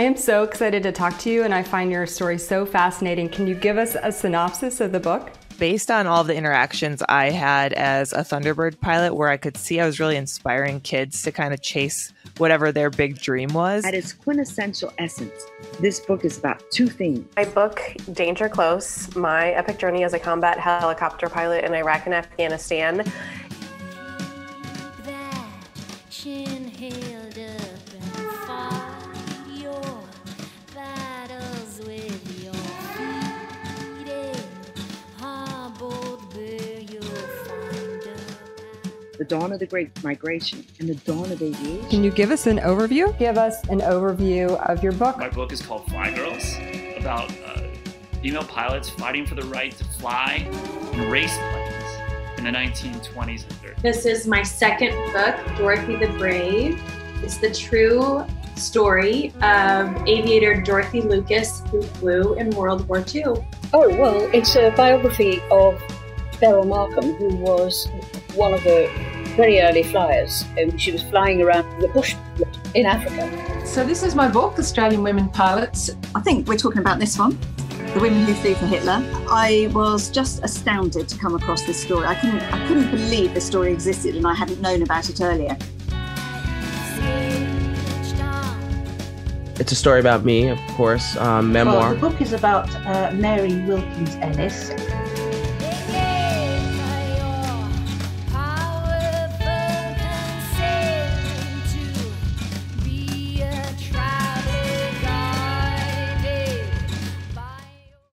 I am so excited to talk to you, and I find your story so fascinating. Can you give us a synopsis of the book? based on all the interactions I had as a Thunderbird pilot, where I could see I was really inspiring kids to kind of chase whatever their big dream was. At its quintessential essence, this book is about two things. My book, Danger Close, my epic journey as a combat helicopter pilot in Iraq and Afghanistan. The dawn of the Great Migration, and the dawn of aviation. Can you give us an overview? Give us an overview of your book. My book is called Fly Girls, about uh, female pilots fighting for the right to fly and race planes in the 1920s and 30s. This is my second book, Dorothy the Brave. It's the true story of aviator Dorothy Lucas, who flew in World War II. Oh, well, it's a biography of Beryl Markham, who was one of the very early flyers. and she was flying around the bush in Africa. So this is my book, Australian Women Pilots. I think we're talking about this one. The Women Who Flew for Hitler. I was just astounded to come across this story. I couldn't, I couldn't believe this story existed and I hadn't known about it earlier. It's a story about me, of course, um, memoir. Well, the book is about uh, Mary Wilkins Ellis,